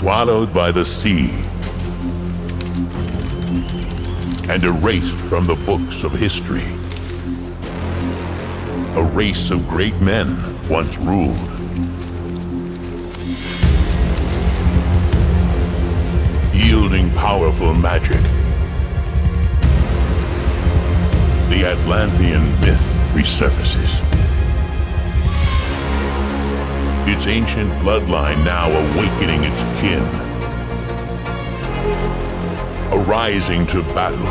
swallowed by the sea, and erased from the books of history. A race of great men once ruled. Yielding powerful magic, the Atlantean myth resurfaces. Its ancient bloodline now awakening its kin. Arising to battle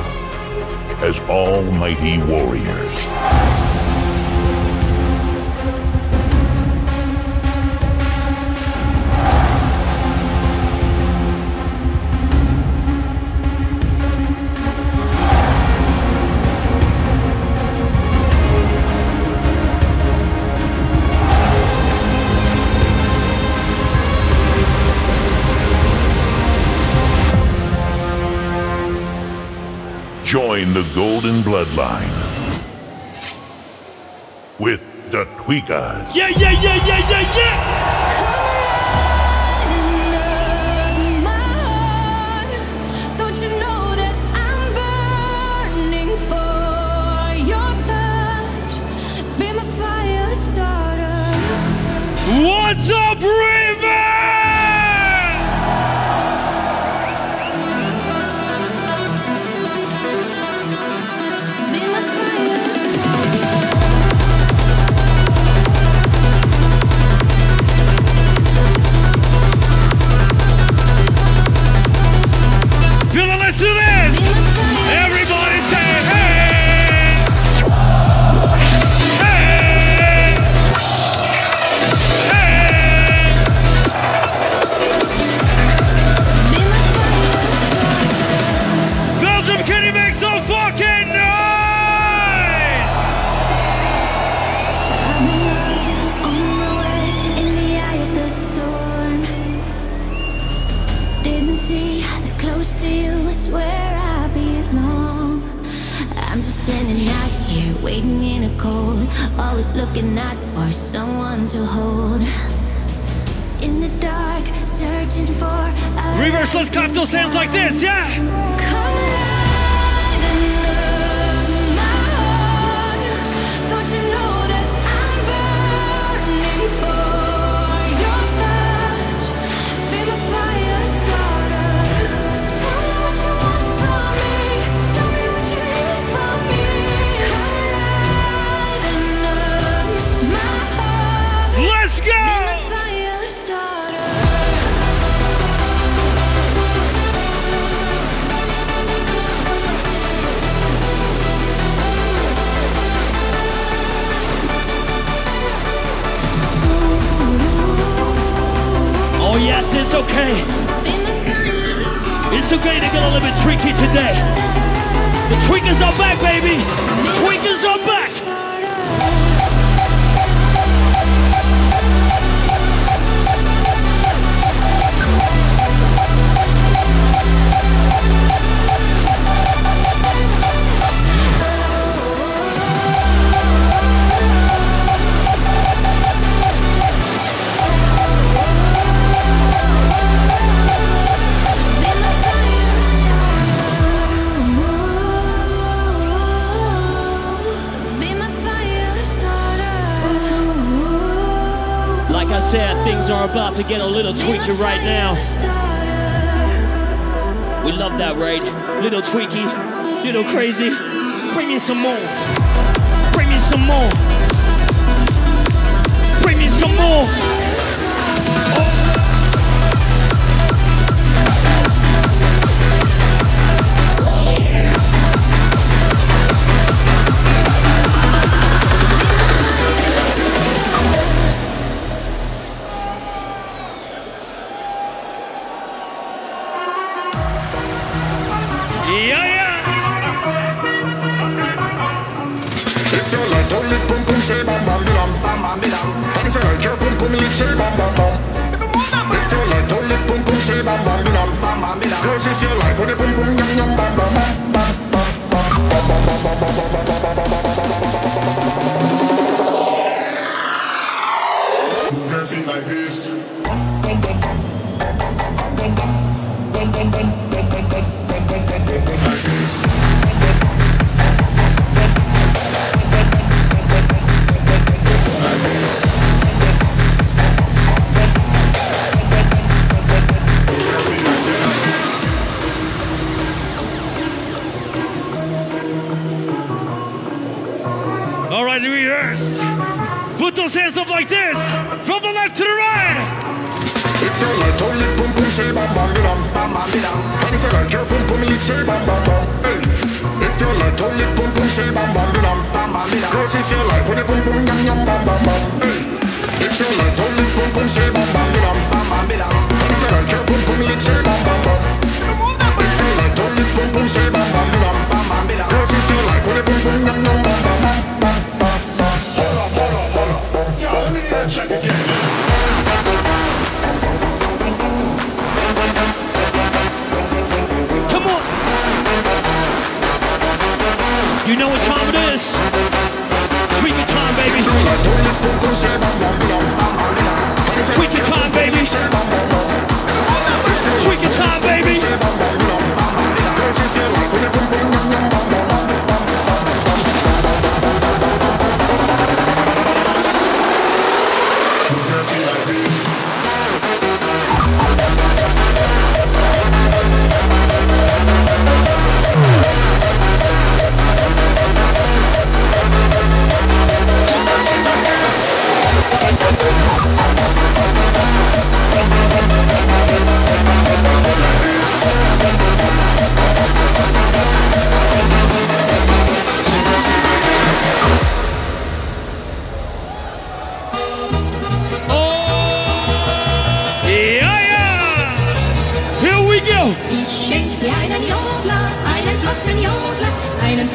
as almighty warriors. join the Golden Bloodline with the Tweekaz. Yeah, yeah, yeah, yeah, yeah, yeah! to get a little tweaky right now. We love that, right? Little tweaky, little crazy. Bring me some more. Bring me some more. Bring me some more.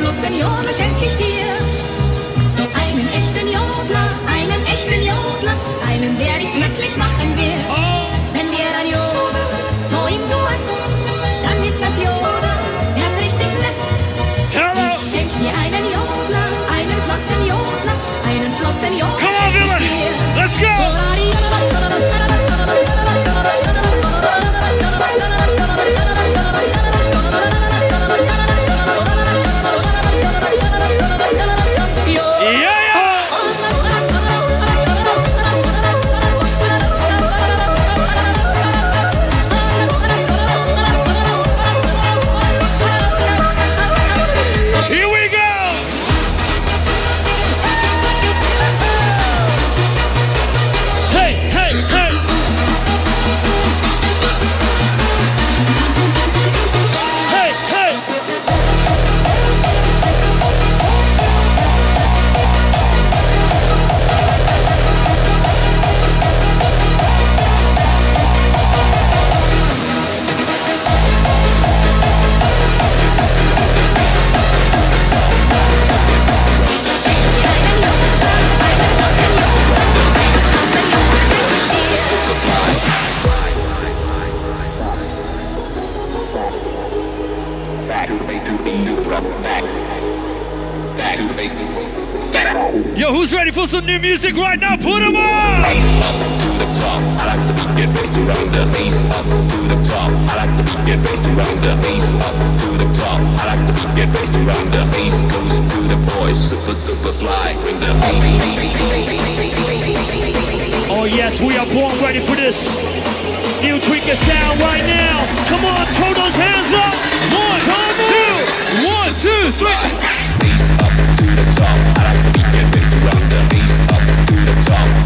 14 Jahre schenke ich dir. Yo, who's ready for some new music right now? Put 'em on. Up to the top. I like the beat, get to run the up to the top. I like the beat, get to run the up to the top. I like the beat, get to run the goes to the boys, super super fly. Bring the Oh yes, we are born ready for this. New tweaker sound right now. Come on, throw those hands up. One, two, one, two, three. To the top. I like the beat, get ready to run the bass up to the top.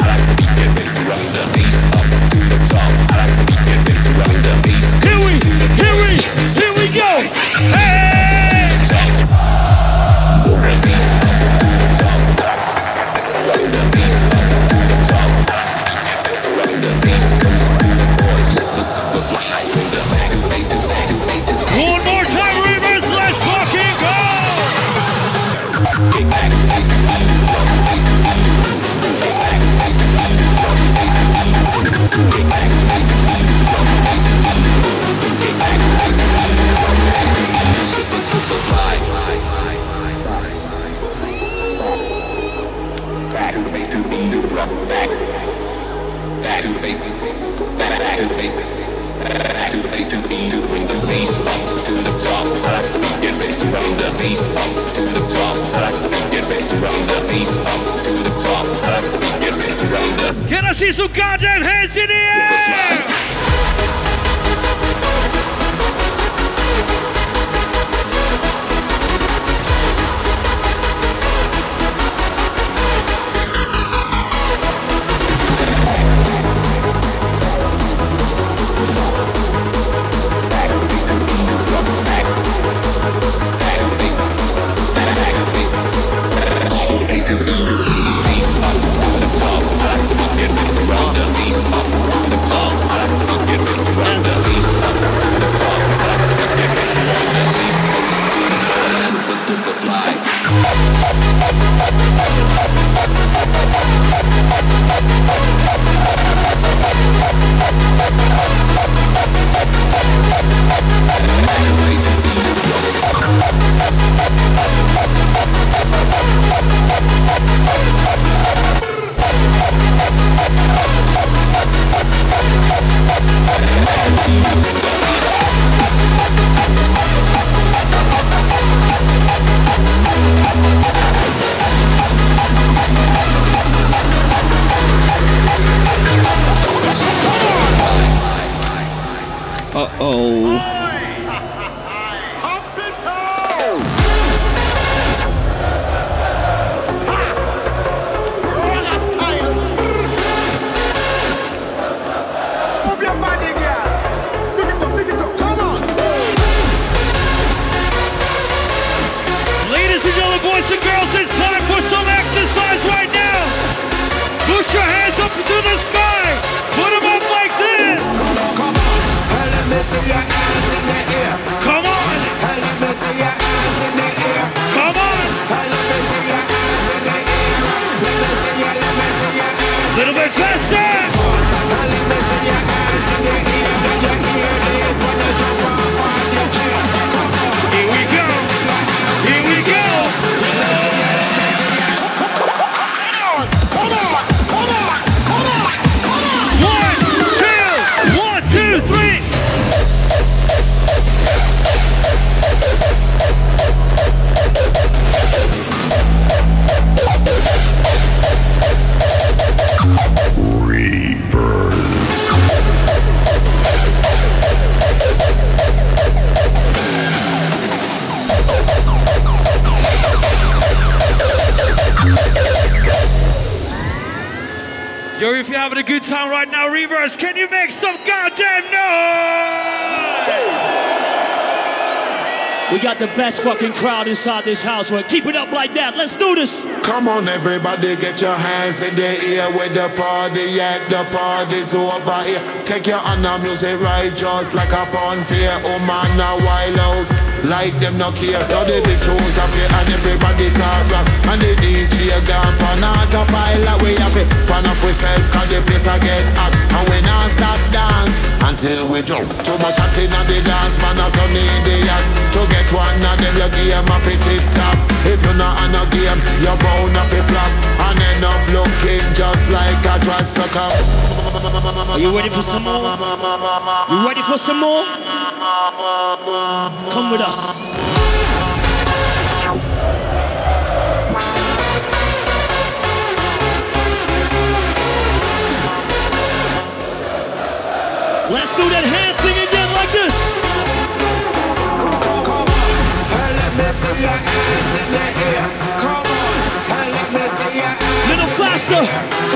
To the base. Back to the base, to the beat, to the bring the bass up to the top. I like the beat, get ready to run the bass up to the top. I like the beat, get ready to run the bass up to the top. I like the beat, get ready to run the Can I see some goddamn hands in the air? We got the best fucking crowd inside this house. Well, keep it up like that. Let's do this. Come on, everybody, get your hands in the air with the party at the party's over here. Take your honor music right, just like a fun fair. Oh man, a while out, like them no care. Now the big tunes up and everybody start rock. And the DJ gone pan out a pile we have it. Fan up we self, cause the place I get hot. And we not stop dance until we jump. Too much hot in the dance, man, I turn idiot. To get one of them, your game off it tip top. If you're not on a game, you're bound off it flop. And end up looking just like a twat sucker. Are you ready for some more? You ready for some more? Come with us. Let's do that hand thing again like this. Come on. Let me see your in the air. Come on. Let me see your. Little faster.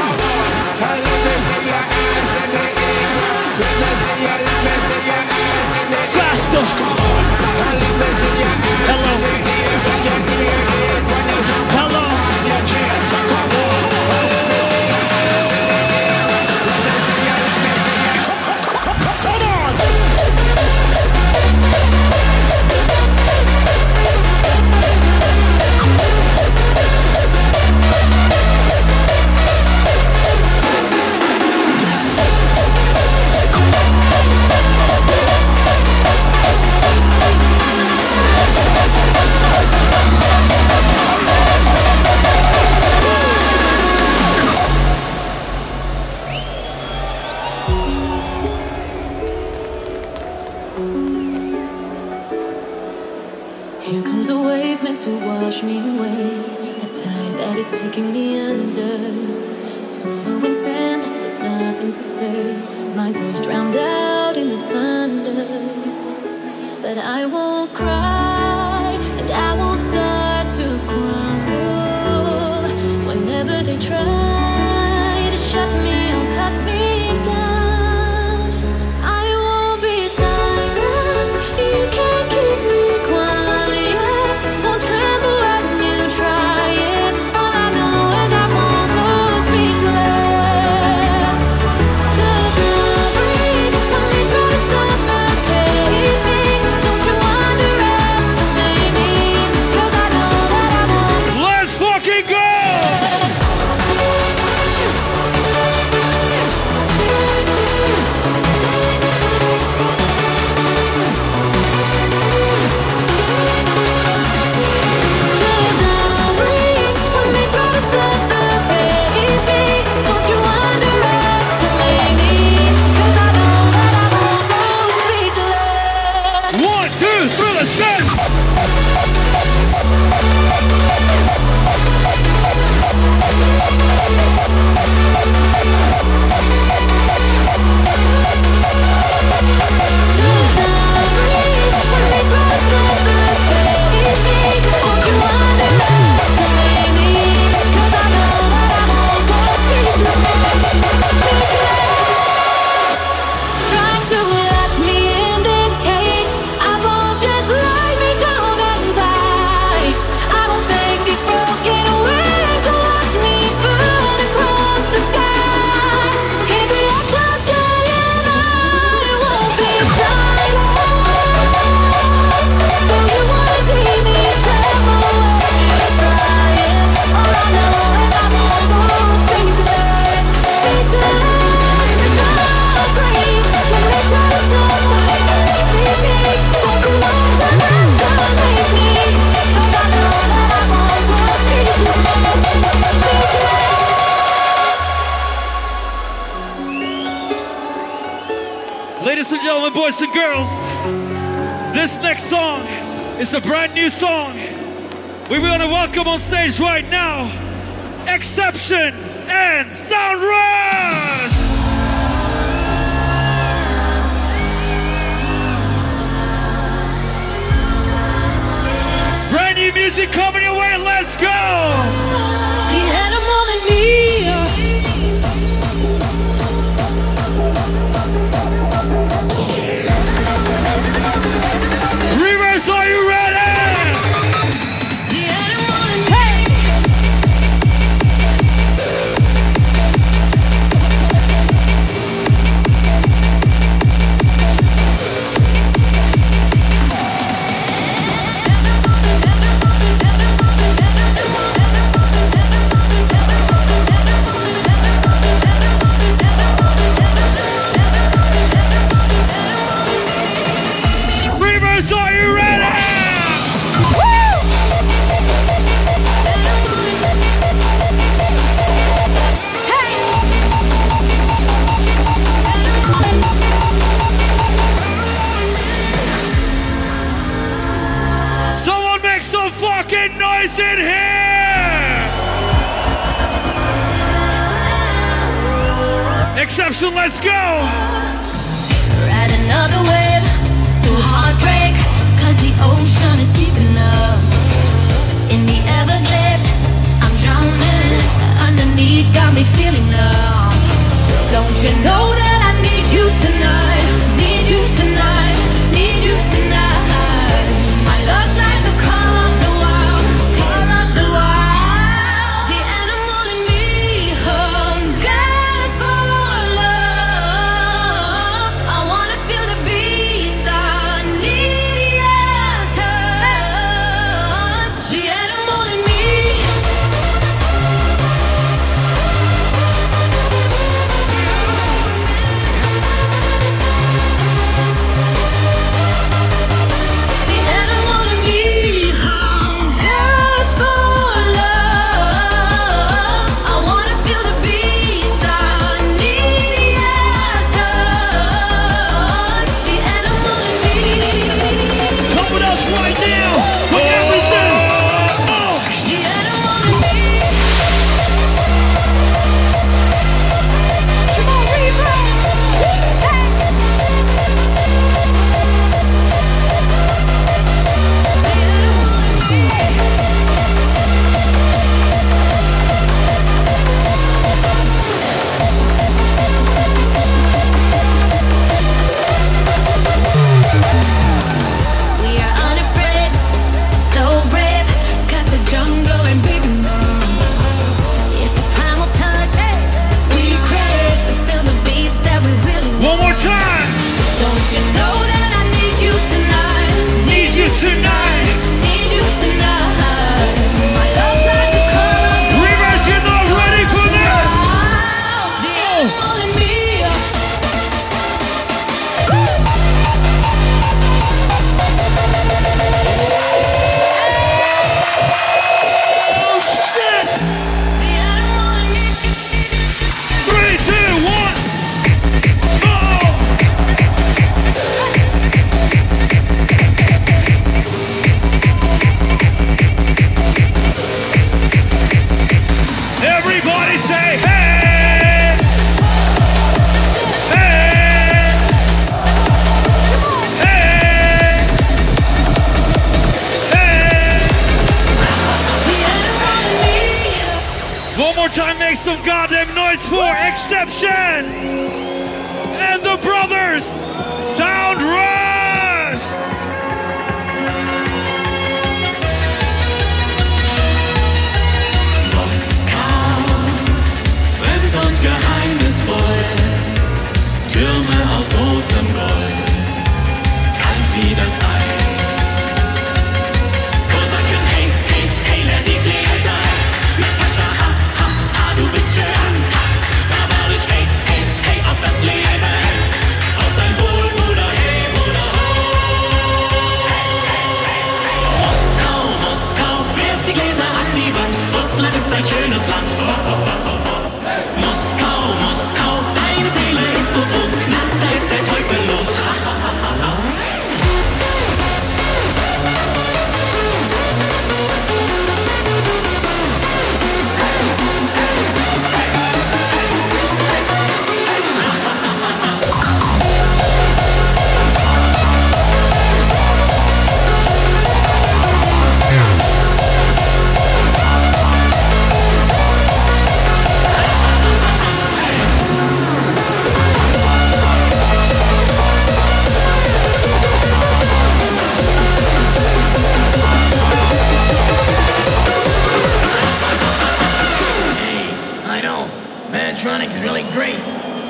electronic is really great,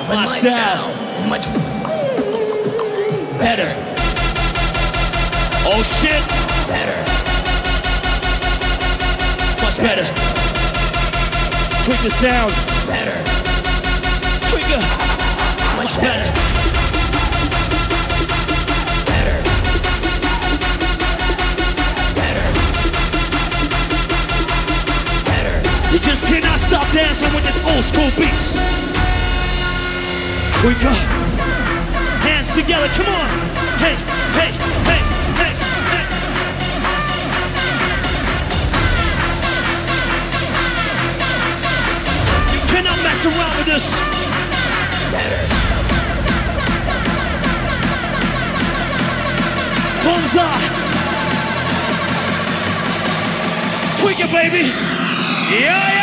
but my, style, is much better. Oh shit! Better. Much better. better. Tweak the sound. Better. Tweak it. Much, much better. better. You just cannot stop dancing with this old school beats. Tweaker. Hands together. Come on. Hey, hey, hey, hey, hey. You cannot mess around with this. Bonza. Tweak it, baby. Yeah, yeah.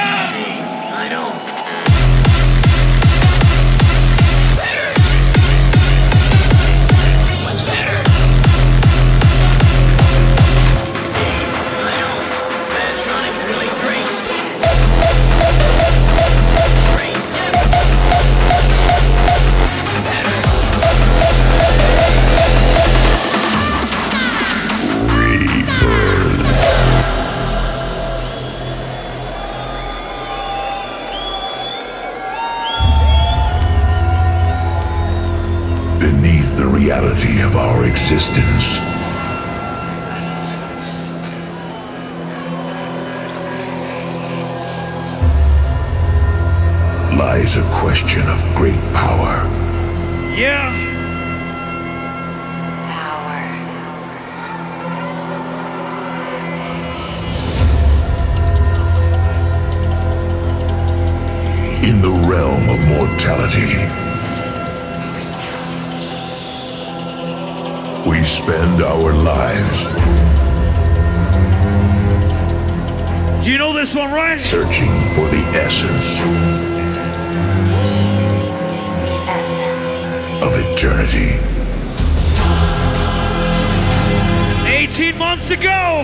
A question of great power. Yeah. In the realm of mortality, we spend our lives You know this one, right? searching for the essence of eternity. 18 months ago,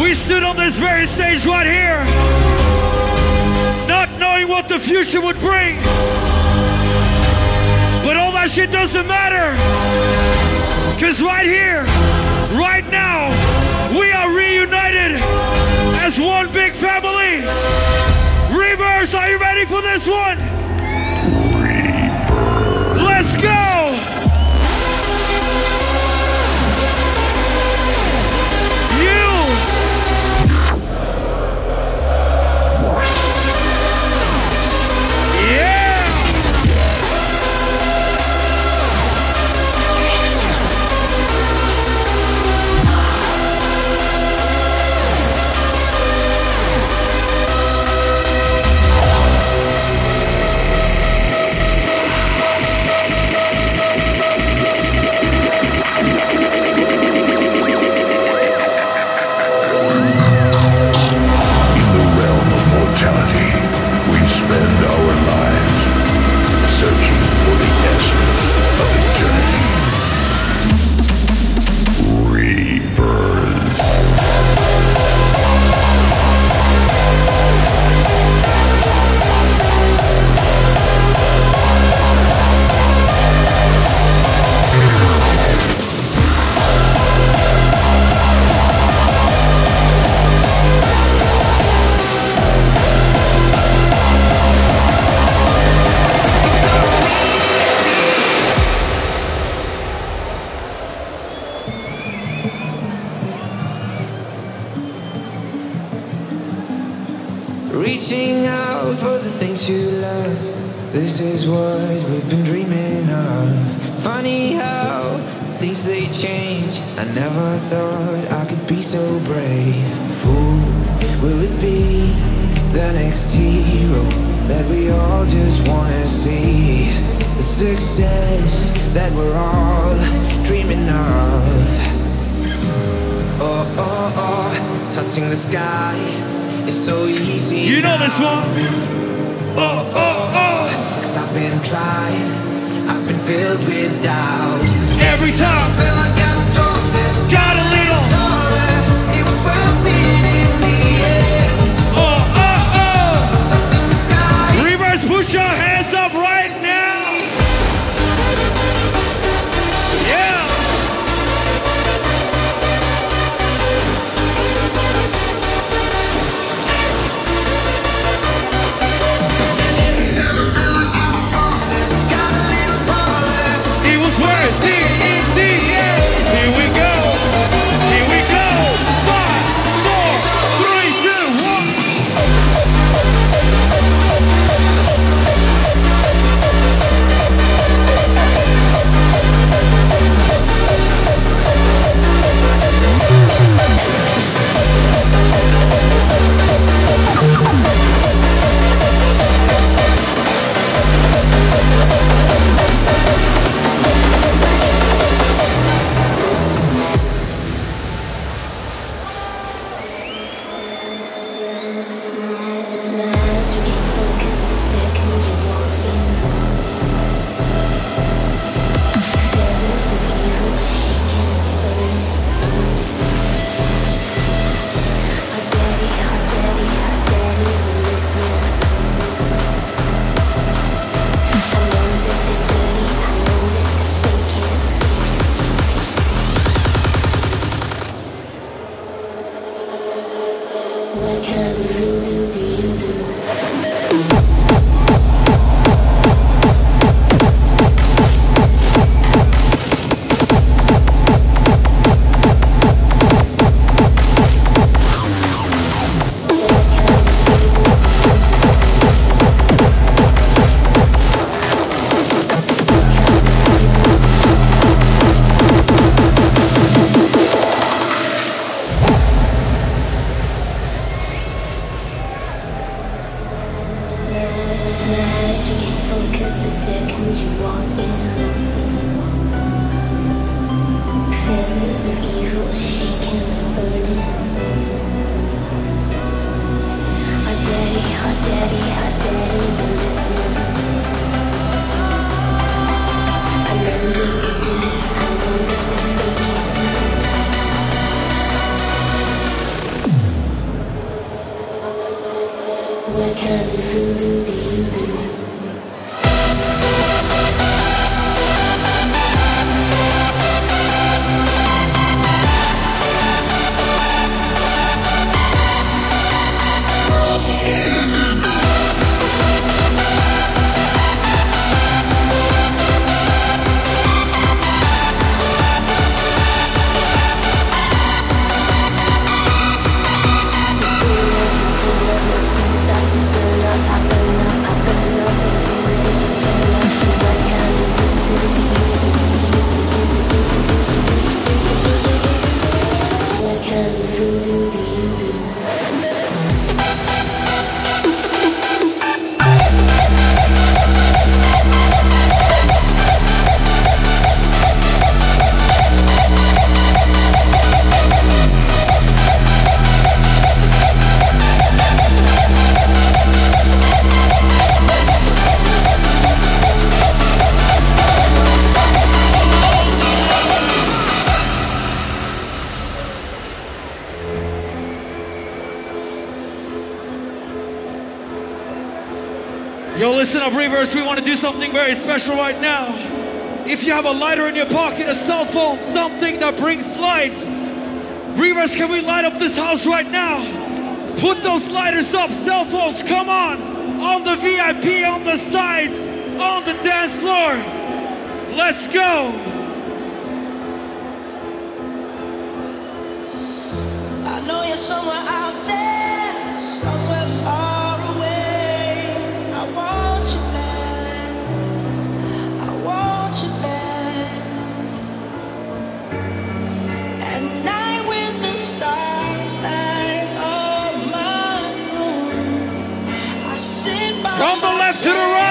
we stood on this very stage right here, not knowing what the future would bring. But all that shit doesn't matter. Because right here, right now, we are reunited as one big family. Reverze, are you ready for this one? Go! Evil shaking, burning. something very special right now. If you have a lighter in your pocket, a cell phone, something that brings light, Reverze, can we light up this house right now? Put those lighters up, cell phones, come on! On the VIP, on the sides, on the dance floor. Let's go! I know you're somewhere out From the left to the right.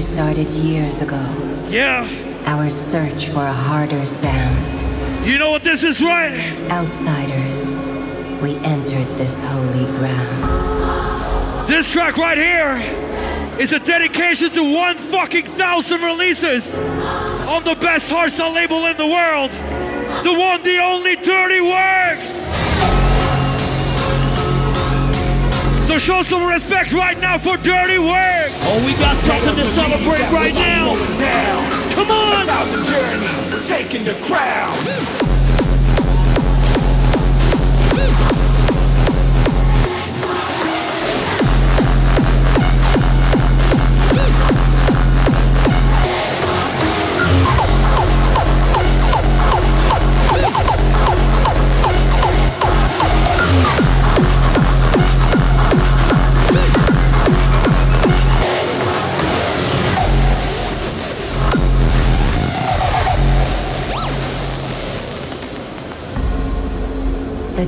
Journey started years ago. Yeah, Our search for a harder sound. you know what this is, right? Outsiders, we entered this holy ground. This track right here is a dedication to one fucking thousand releases on the best hardstyle label in the world. The one, the only Dirty Workz. So show some respect right now for Dirty Workz. Oh, we got something to celebrate right now. Down. Come on. A thousand journeys, taking the crown.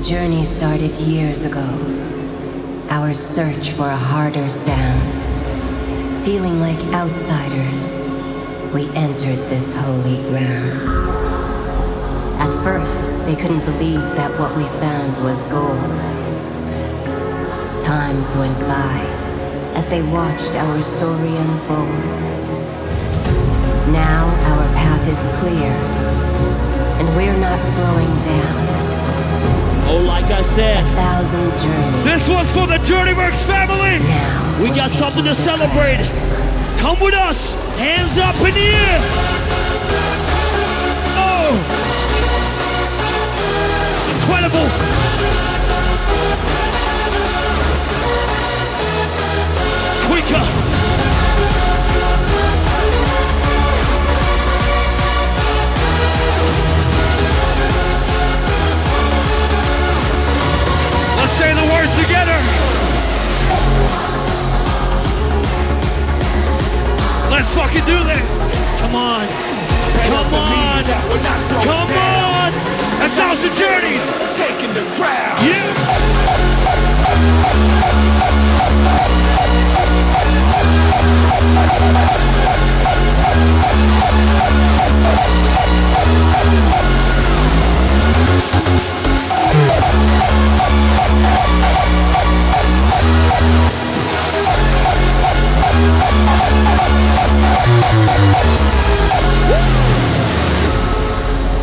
Journey started years ago. Our search for a harder sound. Feeling like outsiders, we entered this holy ground. At first, they couldn't believe that what we found was gold. Times went by as they watched our story unfold. Now our path is clear, and we're not slowing down. Oh, like I said, Thousand journeys This one's for the Dirty Workz family. now. we got something to celebrate. Come with us. Hands up in the air. Oh. Incredible. Tweekaz. Let's say the words together. Let's fucking do this. Come on. Come on. That we're not slowing Come on. A thousand journeys. Taking the crown. Yeah.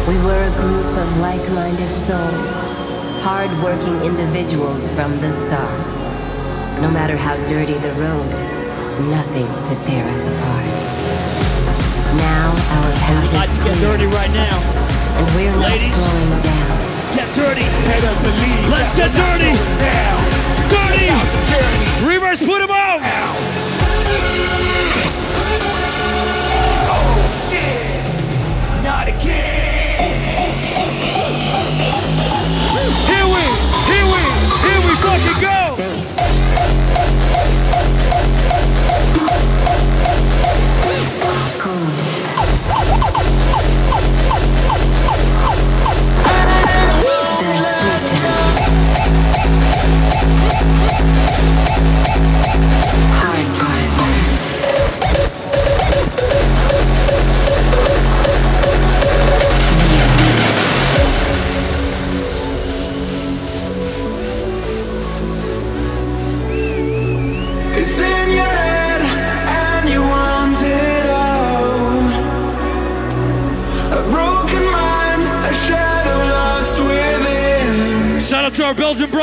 We were a group of like-minded souls, hard-working individuals from the start. No matter how dirty the road, nothing could tear us apart. Now our path We'd like is to get dirty right now. and we're not slowing down. Dirty. Better believe Let's get dirty. Down. Dirty. Reverze, put him out.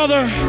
Belgian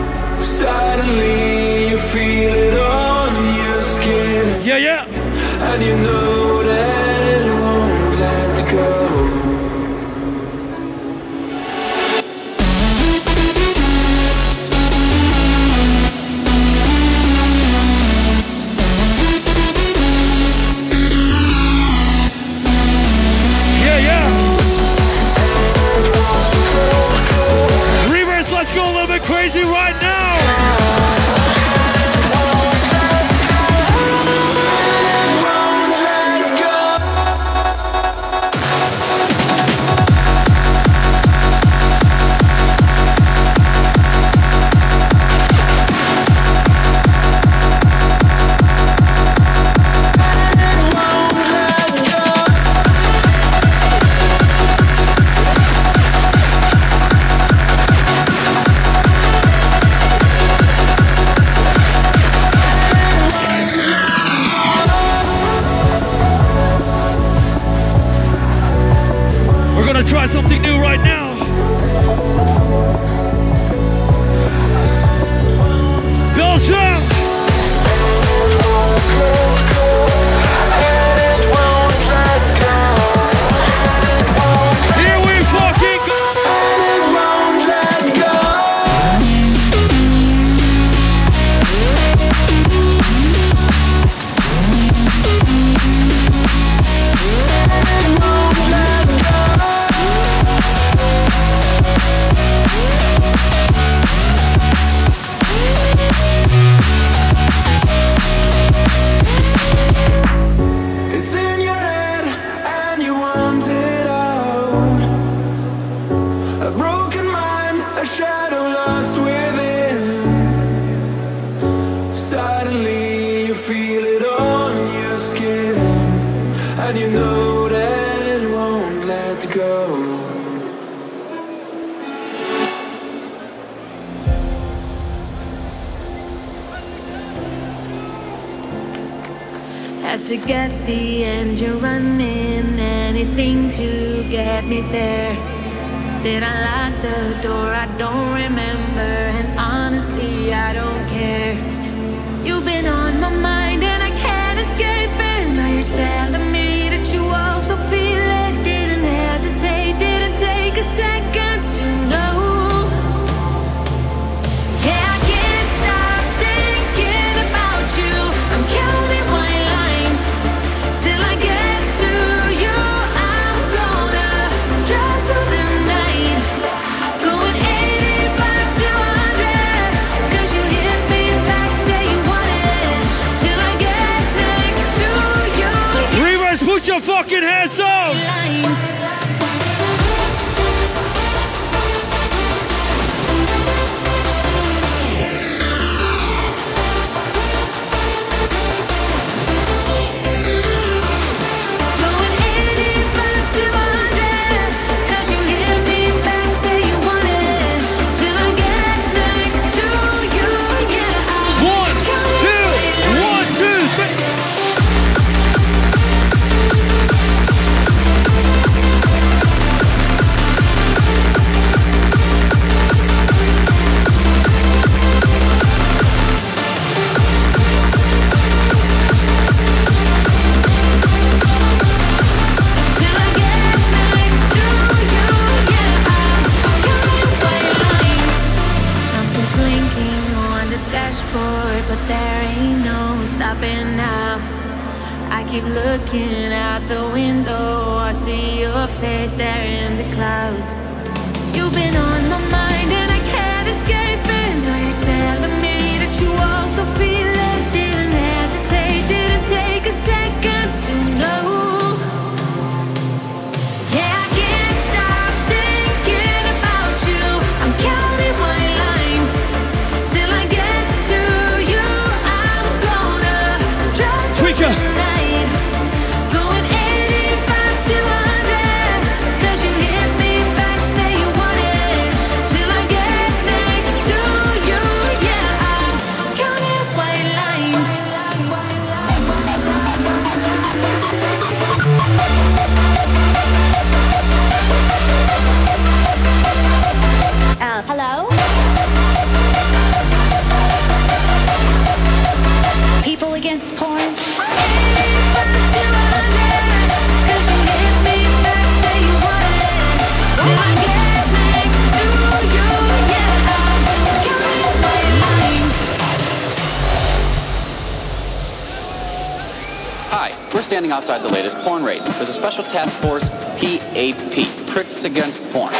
standing outside the latest porn raid. There's a special task force, PAP, Pricks Against Porn.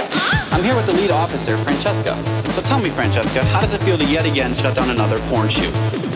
I'm here with the lead officer, Francesca. So tell me, Francesca, how does it feel to yet again shut down another porn shoot?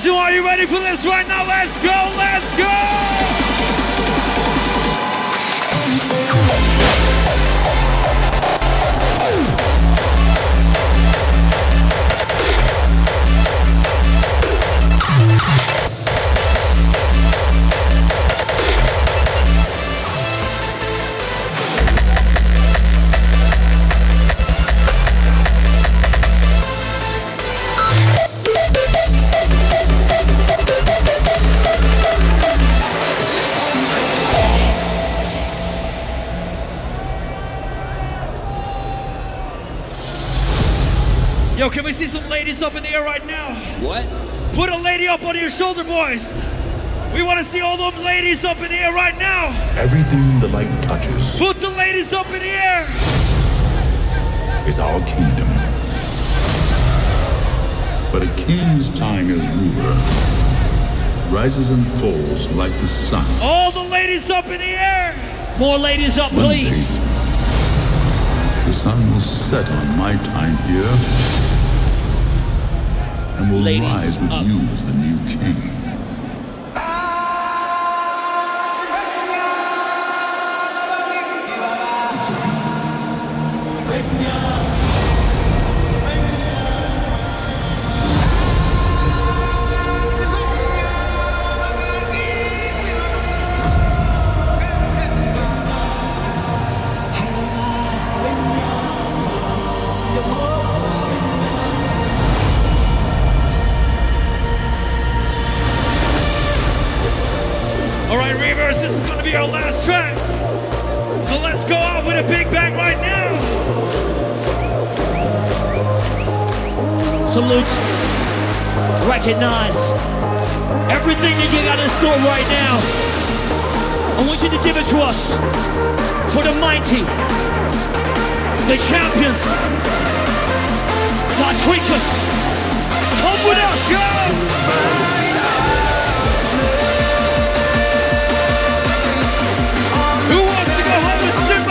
Those are you ready for this right now? Let's go, let's go! Can we see some ladies up in the air right now? What? Put a lady up on your shoulder, boys. We want to see all them ladies up in the air right now. Everything the light touches Put the ladies up in the air. is our kingdom. But a king's time as ruler rises and falls like the sun. All the ladies up in the air. More ladies up, please. The sun will set on my time here and will Ladies rise with up. you as the new king. All right, Reverze, this is to be our last track. So let's go out with a big bang right now. Salute. Recognize everything that you got in store right now. I want you to give it to us for the mighty, the champions, Tweekaz. Come with us. Who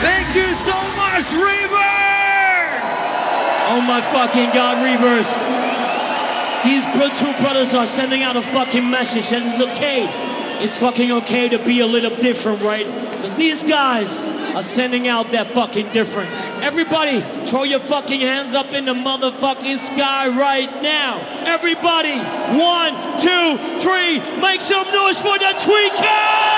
Thank you so much, Reverze. Oh my fucking God, Reverze. These two brothers are sending out a fucking message that it's okay. It's fucking okay to be a little different, right? Because these guys are sending out that fucking different. Everybody, throw your fucking hands up in the motherfucking sky right now. Everybody, one, two, three, make some noise for the Tweekaz!